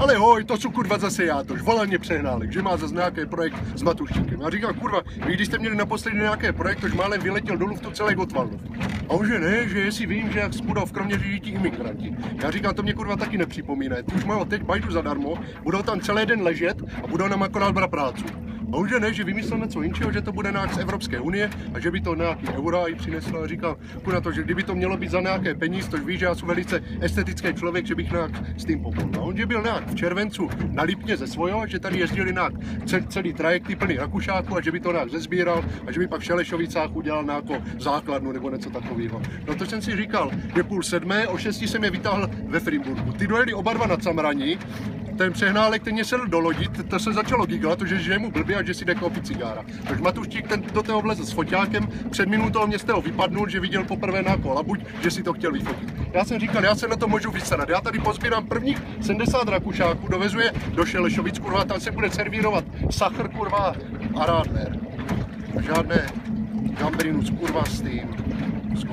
Ale hoj, to jsou kurva zase já, tož volaně přehnálek, že má zase nějaký projekt s Matuštíkem. Já říkám, kurva, vy když jste měli naposledy nějaký projekt, tož málem vyletěl dolů v tu celé Gotwaldov. A on že ne, že jestli vím, že jak budou v kromě žijí ti imigranti. Já říkám, to mě kurva taky nepřipomíná. Ty už mají teď bajdu zadarmo, budou tam celý den ležet a budou nám akorát brát prácu. A on že ne, že vymyslel něco jiného, že to bude nějak z Evropské unie a že by to nějaký euro i přineslo. A říkám, kurva to, že kdyby to mělo být za nějaké peníze, to víš, že já jsem velice estetický člověk, že bych nějak s tím pomohl. A on že byl nějak v červencu na Lipně ze svého, že tady jezdili nějak celý trajekty plný Rakušáku a že by to nějak zezbíral a že by pak v Šelešovicách udělal nějakou základnu nebo něco takového. No to jsem si říkal, že půl sedmé, o šesti jsem je vytáhl ve Frimburgu. Ty dojeli oba dva na Camrani, ten přehnálek, ten mě sedl do lodi, to se začalo giglat, že, že je mu blbě a že si jde koupit cigára. Takže Matuštík ten do toho vlezl s foťákem, před minutou mě z toho vypadnul, že viděl poprvé na labuť, že si to chtěl vyfotit. Já jsem říkal, já se na to můžu vysedat. Já tady pozbírám prvních 70 rakušáků, dovezuje do Šelešovic, kurva, tam se bude servírovat sachr, kurva, a rádner. Žádné gambrinus, kurva, s tím, s.